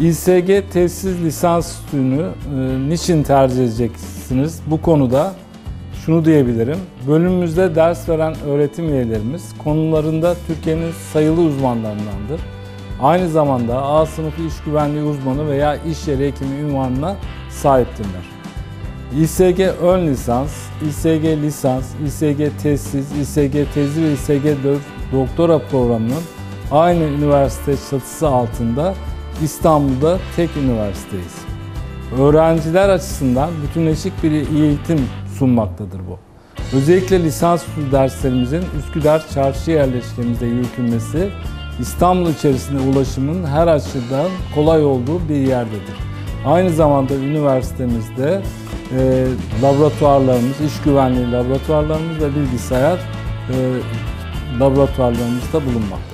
İSG tesis lisans sütünü e, niçin tercih edeceksiniz? Bu konuda şunu diyebilirim. Bölümümüzde ders veren öğretim üyelerimiz konularında Türkiye'nin sayılı uzmanlarındandır. Aynı zamanda A sınıfı iş güvenliği uzmanı veya iş yeri hekimi ünvanına sahiptirler. İSG ön lisans, İSG lisans, İSG tesis, İSG tezi ve İSG do- doktora programının aynı üniversite çatısı altında İstanbul'da tek üniversiteyiz. Öğrenciler açısından bütünleşik bir eğitim sunmaktadır bu. Özellikle lisansüstü derslerimizin Üsküdar çarşı yerleşkemizde yürütülmesi İstanbul içerisinde ulaşımın her açıdan kolay olduğu bir yerdedir. Aynı zamanda üniversitemizde e, laboratuvarlarımız, iş güvenliği laboratuvarlarımız ve bilgisayar e, laboratuvarlarımız da bulunmaktadır.